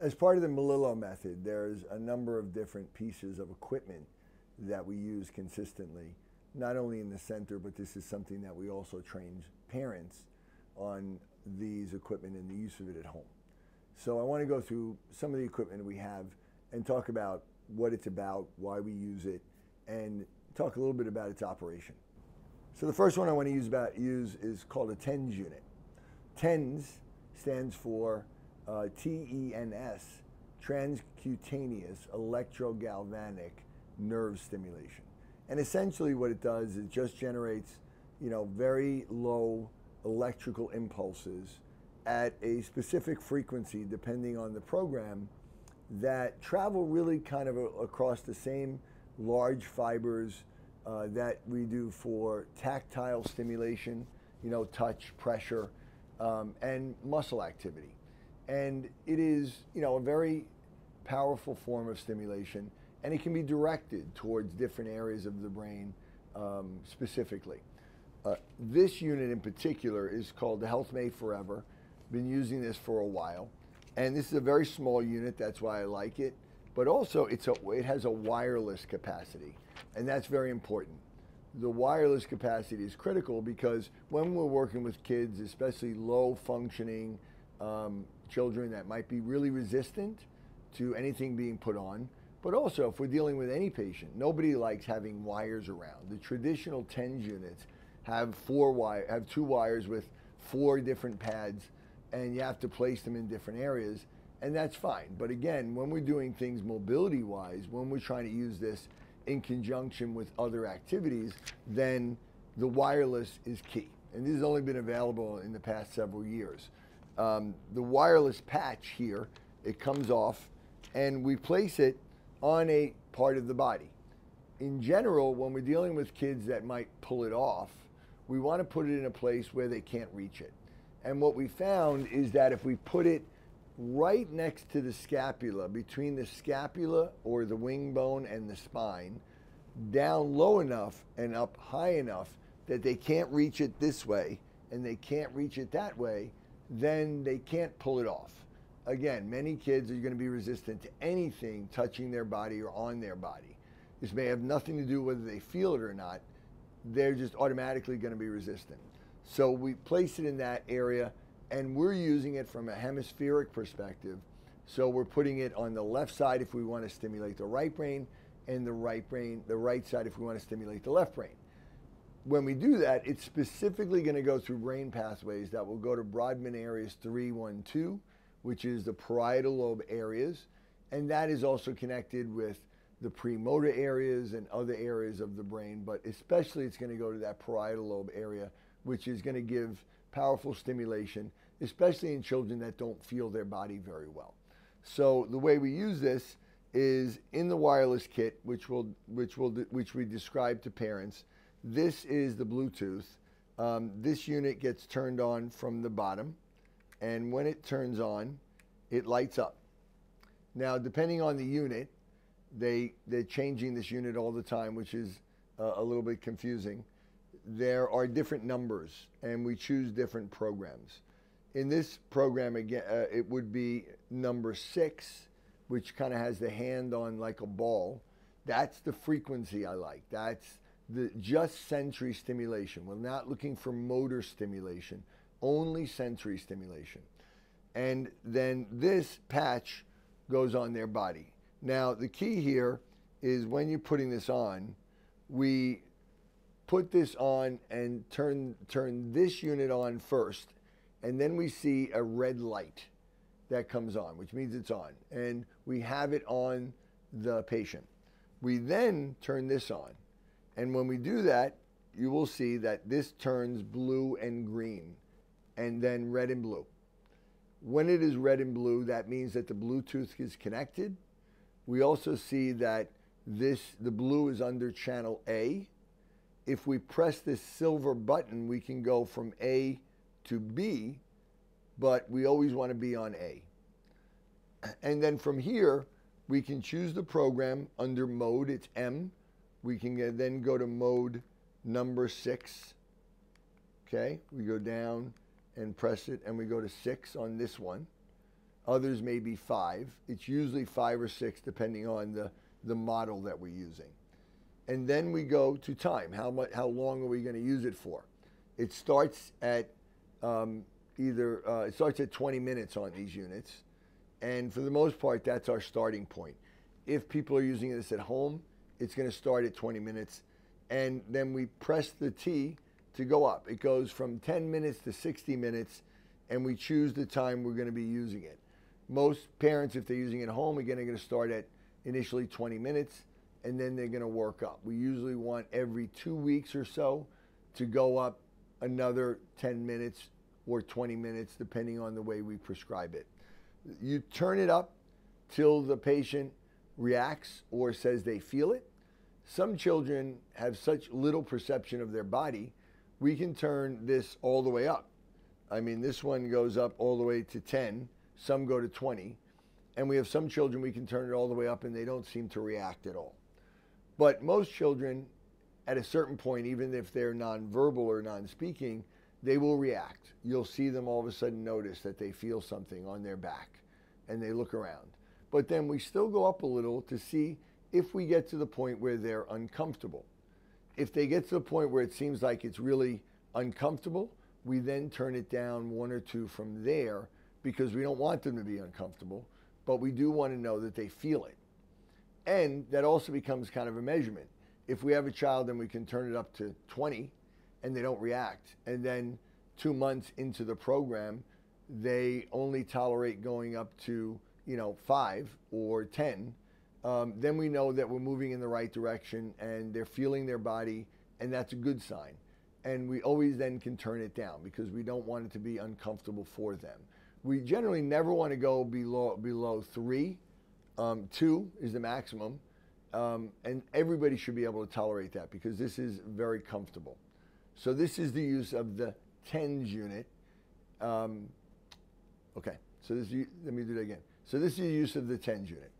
As part of the Melillo method, there's a number of different pieces of equipment that we use consistently, not only in the center, but this is something that we also train parents on these equipment and the use of it at home. So I want to go through some of the equipment we have and talk about what it's about, why we use it, and talk a little bit about its operation. So the first one I want to use, about, use is called a TENS unit. TENS stands for uh, TENS, transcutaneous electrogalvanic nerve stimulation. And essentially what it does is just generates, you know, very low electrical impulses at a specific frequency depending on the program that travel really kind of a, across the same large fibers uh, that we do for tactile stimulation, you know, touch, pressure, um, and muscle activity. And it is, you know, a very powerful form of stimulation, and it can be directed towards different areas of the brain um, specifically. Uh, this unit in particular is called the Healthmate Forever. Been using this for a while. And this is a very small unit, that's why I like it. But also, it's a, it has a wireless capacity, and that's very important. The wireless capacity is critical because when we're working with kids, especially low functioning um, children that might be really resistant to anything being put on, but also if we're dealing with any patient, nobody likes having wires around. The traditional TENS units have four wire, have two wires with four different pads and you have to place them in different areas, and that's fine. But again, when we're doing things mobility wise, when we're trying to use this in conjunction with other activities, then the wireless is key. And this has only been available in the past several years. Um, the wireless patch here, it comes off, and we place it on a part of the body. In general, when we're dealing with kids that might pull it off, we want to put it in a place where they can't reach it. And what we found is that if we put it right next to the scapula, between the scapula or the wing bone and the spine, down low enough and up high enough that they can't reach it this way and they can't reach it that way, then they can't pull it off. Again, many kids are going to be resistant to anything touching their body or on their body. This may have nothing to do whether they feel it or not. They're just automatically going to be resistant. So we place it in that area and we're using it from a hemispheric perspective. So we're putting it on the left side if we want to stimulate the right brain and the right brain, the right side if we want to stimulate the left brain. When we do that, it's specifically going to go through brain pathways that will go to Brodmann areas 3, 1, 2, which is the parietal lobe areas. And that is also connected with the premotor areas and other areas of the brain, but especially it's going to go to that parietal lobe area which is going to give powerful stimulation, especially in children that don't feel their body very well. So the way we use this is in the wireless kit, which will which will which we describe to parents. This is the Bluetooth. Um, this unit gets turned on from the bottom, and when it turns on, it lights up. Now, depending on the unit, they they're changing this unit all the time, which is uh, a little bit confusing there are different numbers and we choose different programs. In this program, again, uh, it would be number six, which kind of has the hand on like a ball. That's the frequency I like. That's the just sensory stimulation. We're not looking for motor stimulation, only sensory stimulation. And then this patch goes on their body. Now, the key here is when you're putting this on, we put this on and turn, turn this unit on first, and then we see a red light that comes on, which means it's on. And we have it on the patient. We then turn this on. And when we do that, you will see that this turns blue and green, and then red and blue. When it is red and blue, that means that the Bluetooth is connected. We also see that this the blue is under channel A, if we press this silver button, we can go from A to B, but we always want to be on A. And then from here, we can choose the program under mode, it's M. We can then go to mode number six. Okay, we go down and press it, and we go to six on this one. Others may be five. It's usually five or six, depending on the, the model that we're using. And then we go to time. How, much, how long are we going to use it for? It starts at um, either, uh, it starts at 20 minutes on these units. And for the most part, that's our starting point. If people are using this at home, it's going to start at 20 minutes. And then we press the T to go up. It goes from 10 minutes to 60 minutes, and we choose the time we're going to be using it. Most parents, if they're using it at home, again, are going to start at initially 20 minutes, and then they're going to work up. We usually want every two weeks or so to go up another 10 minutes or 20 minutes, depending on the way we prescribe it. You turn it up till the patient reacts or says they feel it. Some children have such little perception of their body, we can turn this all the way up. I mean, this one goes up all the way to 10, some go to 20, and we have some children we can turn it all the way up and they don't seem to react at all. But most children, at a certain point, even if they're nonverbal or non speaking, they will react. You'll see them all of a sudden notice that they feel something on their back and they look around. But then we still go up a little to see if we get to the point where they're uncomfortable. If they get to the point where it seems like it's really uncomfortable, we then turn it down one or two from there because we don't want them to be uncomfortable, but we do want to know that they feel it. And that also becomes kind of a measurement. If we have a child and we can turn it up to 20 and they don't react, and then two months into the program, they only tolerate going up to you know, five or 10, um, then we know that we're moving in the right direction and they're feeling their body, and that's a good sign. And we always then can turn it down because we don't want it to be uncomfortable for them. We generally never want to go below, below three. Um, two is the maximum. Um, and everybody should be able to tolerate that because this is very comfortable. So this is the use of the TENS unit. Um, okay, so this, let me do that again. So this is the use of the TENS unit.